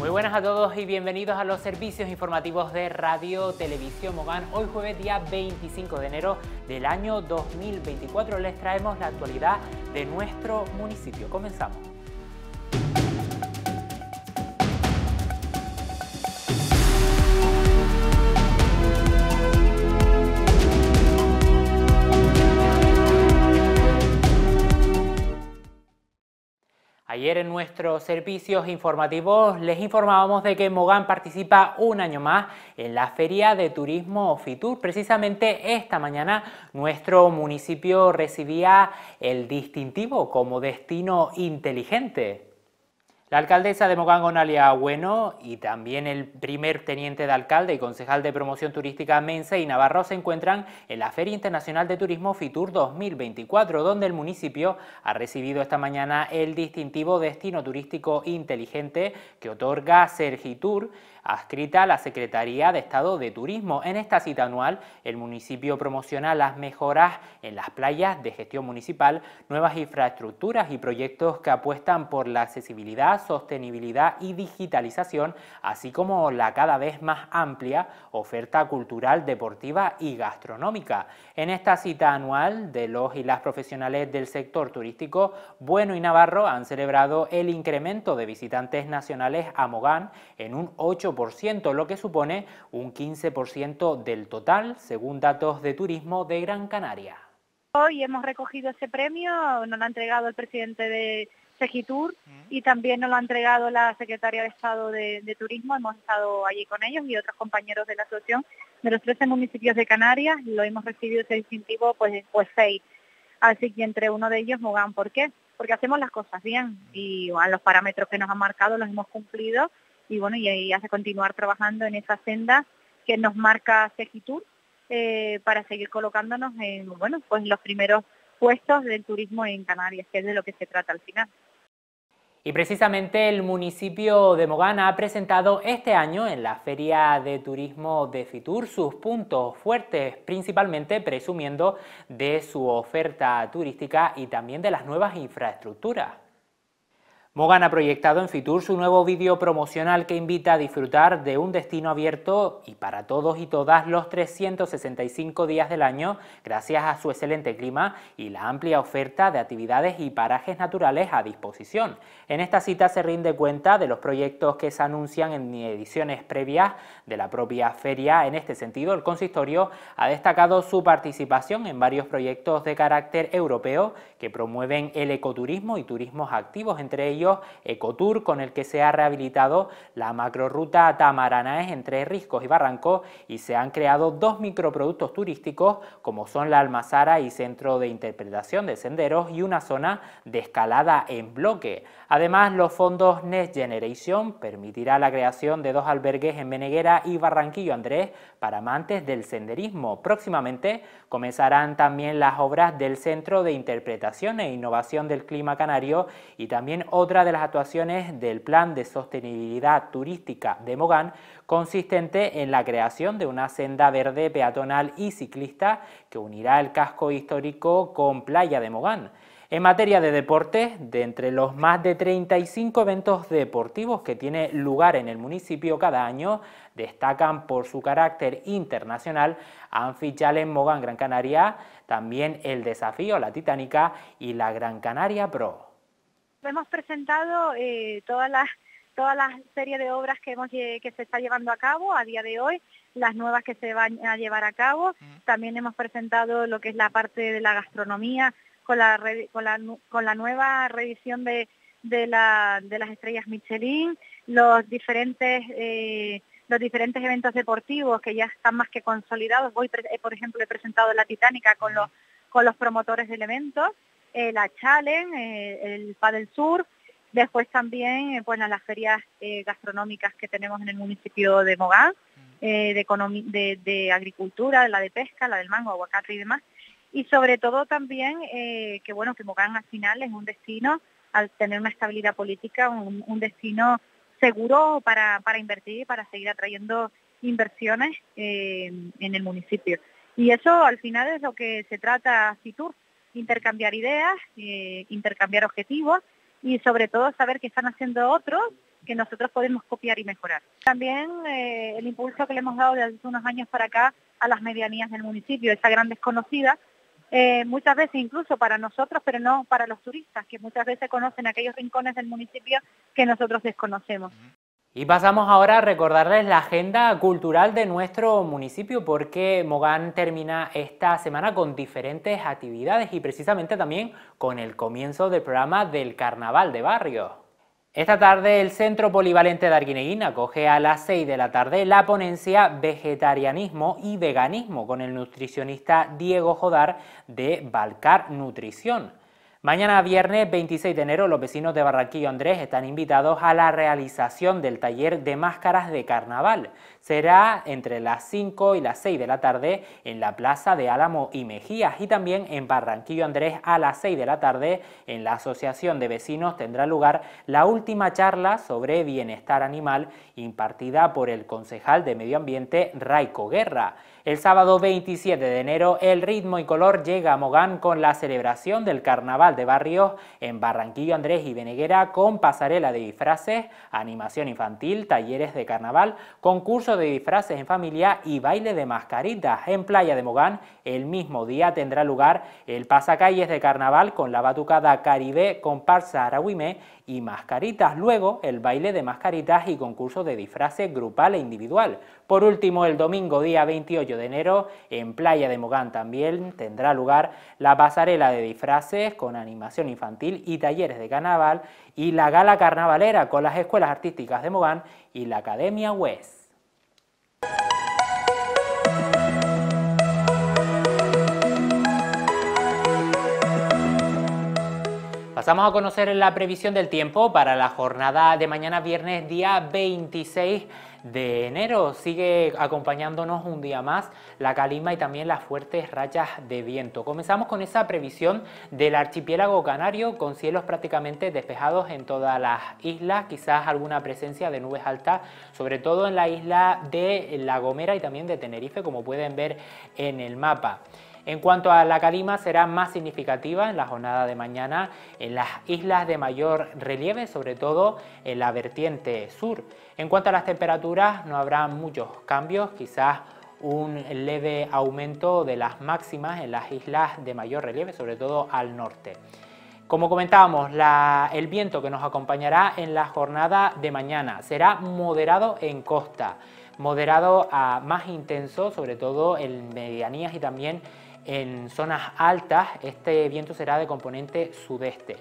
Muy buenas a todos y bienvenidos a los servicios informativos de Radio Televisión Mogán. Hoy jueves día 25 de enero del año 2024 les traemos la actualidad de nuestro municipio. Comenzamos. Ayer en nuestros servicios informativos les informábamos de que Mogán participa un año más en la Feria de Turismo Fitur. Precisamente esta mañana nuestro municipio recibía el distintivo como destino inteligente. La alcaldesa de Mogán, Gonalia Bueno, y también el primer teniente de alcalde y concejal de promoción turística Mense y Navarro se encuentran en la Feria Internacional de Turismo Fitur 2024, donde el municipio ha recibido esta mañana el distintivo Destino Turístico Inteligente que otorga Sergitur adscrita a la Secretaría de Estado de Turismo. En esta cita anual, el municipio promociona las mejoras en las playas de gestión municipal, nuevas infraestructuras y proyectos que apuestan por la accesibilidad, sostenibilidad y digitalización, así como la cada vez más amplia oferta cultural, deportiva y gastronómica. En esta cita anual de los y las profesionales del sector turístico, Bueno y Navarro han celebrado el incremento de visitantes nacionales a Mogán en un 8 lo que supone un 15% del total, según datos de turismo de Gran Canaria. Hoy hemos recogido ese premio, nos lo ha entregado el presidente de Segitur y también nos lo ha entregado la secretaria de Estado de, Turismo. Hemos estado allí con ellos y otros compañeros de la asociación de los 13 municipios de Canarias. Lo hemos recibido ese distintivo, pues, pues seis. Así que entre uno de ellos, Mogán. ¿Por qué? Porque hacemos las cosas bien y a los parámetros que nos han marcado los hemos cumplido y bueno, y ahí hace continuar trabajando en esa senda que nos marca Segitur eh, para seguir colocándonos en, bueno, pues los primeros puestos del turismo en Canarias, que es de lo que se trata al final. Y precisamente el municipio de Mogana ha presentado este año en la Feria de Turismo de Fitur sus puntos fuertes, principalmente presumiendo de su oferta turística y también de las nuevas infraestructuras. Mogan ha proyectado en Fitur su nuevo vídeo promocional que invita a disfrutar de un destino abierto y para todos y todas los 365 días del año gracias a su excelente clima y la amplia oferta de actividades y parajes naturales a disposición. En esta cita se rinde cuenta de los proyectos que se anuncian en ediciones previas de la propia feria. En este sentido, el consistorio ha destacado su participación en varios proyectos de carácter europeo que promueven el ecoturismo y turismos activos, entre ellos Ecotour, con el que se ha rehabilitado la macroruta Tamaranaes entre Riscos y Barranco y se han creado dos microproductos turísticos como son la Almazara y Centro de Interpretación de Senderos y una zona de escalada en bloque. Además, los fondos Next Generation permitirá la creación de dos albergues en Meneguera y Barranquillo Andrés para amantes del senderismo. Próximamente comenzarán también las obras del Centro de Interpretación e Innovación del Clima Canario y también otros otra de las actuaciones del Plan de Sostenibilidad Turística de Mogán consistente en la creación de una senda verde peatonal y ciclista que unirá el casco histórico con Playa de Mogán. En materia de deporte, de entre los más de 35 eventos deportivos que tiene lugar en el municipio cada año, destacan por su carácter internacional Amphi Challenge Mogán Gran Canaria, también el desafío La Titánica y la Gran Canaria Pro. Hemos presentado eh, todas las toda la serie de obras que, hemos, que se está llevando a cabo a día de hoy, las nuevas que se van a llevar a cabo. También hemos presentado lo que es la parte de la gastronomía con la, con la, con la nueva revisión de, de, la, de las estrellas Michelin, los diferentes... Eh, los diferentes eventos deportivos que ya están más que consolidados. Hoy, por ejemplo, he presentado la Titánica con los, con los promotores del evento eh, la Challenge, eh, el Padel Sur, después también eh, bueno, las ferias gastronómicas que tenemos en el municipio de Mogán, de, de, agricultura, la de pesca, la del mango, aguacate y demás. Y sobre todo también que bueno que Mogán al final es un destino, al tener una estabilidad política, un, destino seguro para, para invertir y para seguir atrayendo inversiones en el municipio. Y eso al final es lo que se trata Fitur, intercambiar ideas, eh, intercambiar objetivos y sobre todo saber qué están haciendo otros que nosotros podemos copiar y mejorar. También eh, el impulso que le hemos dado desde hace unos años para acá a las medianías del municipio, esa gran desconocida, eh, muchas veces incluso para nosotros, pero no para los turistas, que muchas veces conocen aquellos rincones del municipio que nosotros desconocemos. Y pasamos ahora a recordarles la agenda cultural de nuestro municipio porque Mogán termina esta semana con diferentes actividades y precisamente también con el comienzo del programa del Carnaval de Barrio. Esta tarde el Centro Polivalente de Arguineguín acoge a las 6 de la tarde la ponencia Vegetarianismo y Veganismo con el nutricionista Diego Jodar de Balcar Nutrición. Mañana viernes 26 de enero los vecinos de Barranquillo Andrés están invitados a la realización del taller de máscaras de carnaval. Será entre las 5 y las 6 de la tarde en la Plaza de Álamo y Mejías y también en Barranquillo Andrés a las 6 de la tarde en la Asociación de Vecinos tendrá lugar la última charla sobre bienestar animal impartida por el concejal de Medio Ambiente Raico Guerra. El sábado 27 de enero, el ritmo y color llega a Mogán con la celebración del Carnaval de Barrios en Barranquillo Andrés y Beneguera con pasarela de disfraces, animación infantil, talleres de carnaval, concurso de disfraces en familia y baile de mascaritas. En Playa de Mogán, el mismo día tendrá lugar el pasacalles de carnaval con la batucada Caribe, comparsa Arahuime y mascaritas. Luego, el baile de mascaritas y concurso de disfraces grupal e individual. Por último, el domingo día 28 de enero, en Playa de Mogán también tendrá lugar la pasarela de disfraces con animación infantil y talleres de carnaval y la gala carnavalera con las escuelas artísticas de Mogán y la Academia West. Pasamos a conocer la previsión del tiempo para la jornada de mañana viernes día 26 de enero. Sigue acompañándonos un día más la calima y también las fuertes rachas de viento. Comenzamos con esa previsión del archipiélago canario con cielos prácticamente despejados en todas las islas, quizás alguna presencia de nubes altas, sobre todo en la isla de La Gomera y también de Tenerife, como pueden ver en el mapa. En cuanto a la calima, será más significativa en la jornada de mañana en las islas de mayor relieve, sobre todo en la vertiente sur. En cuanto a las temperaturas, no habrá muchos cambios, quizás un leve aumento de las máximas en las islas de mayor relieve, sobre todo al norte. Como comentábamos, el viento que nos acompañará en la jornada de mañana será moderado en costa, moderado a más intenso, sobre todo en medianías y también en zonas altas este viento será de componente sudeste.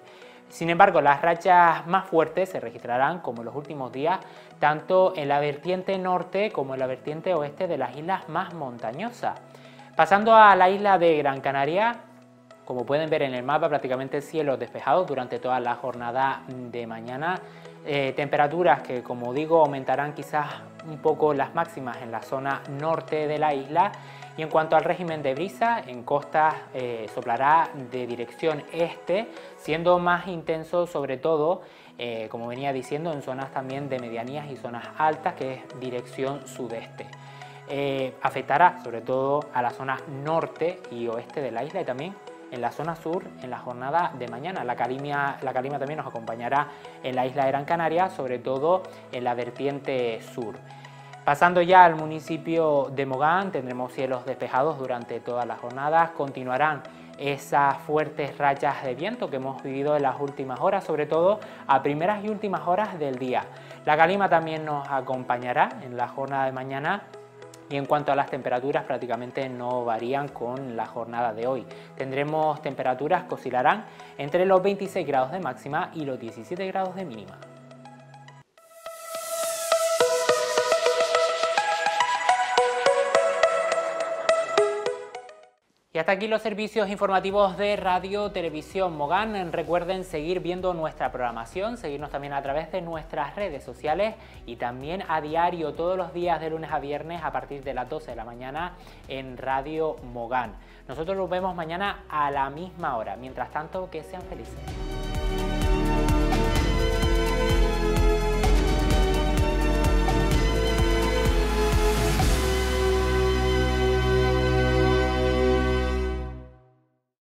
Sin embargo, las rachas más fuertes se registrarán, como en los últimos días, tanto en la vertiente norte como en la vertiente oeste de las islas más montañosas. Pasando a la isla de Gran Canaria, como pueden ver en el mapa, prácticamente cielo despejado durante toda la jornada de mañana. Eh, temperaturas que, como digo, aumentarán quizás un poco las máximas en la zona norte de la isla y en cuanto al régimen de brisa, en costas eh, soplará de dirección este, siendo más intenso sobre todo, eh, como venía diciendo, en zonas también de medianías y zonas altas, que es dirección sudeste. Eh, afectará sobre todo a la zona norte y oeste de la isla y también en la zona sur en la jornada de mañana. La calima, la calima también nos acompañará en la isla de Gran Canaria, sobre todo en la vertiente sur. Pasando ya al municipio de Mogán, tendremos cielos despejados durante todas las jornadas. Continuarán esas fuertes rachas de viento que hemos vivido en las últimas horas, sobre todo a primeras y últimas horas del día. La calima también nos acompañará en la jornada de mañana y en cuanto a las temperaturas prácticamente no varían con la jornada de hoy. Tendremos temperaturas que oscilarán entre los 26 grados de máxima y los 17 grados de mínima. Y hasta aquí los servicios informativos de Radio Televisión Mogán. Recuerden seguir viendo nuestra programación, seguirnos también a través de nuestras redes sociales y también a diario todos los días de lunes a viernes a partir de las 12 de la mañana en Radio Mogán. Nosotros nos vemos mañana a la misma hora. Mientras tanto, que sean felices.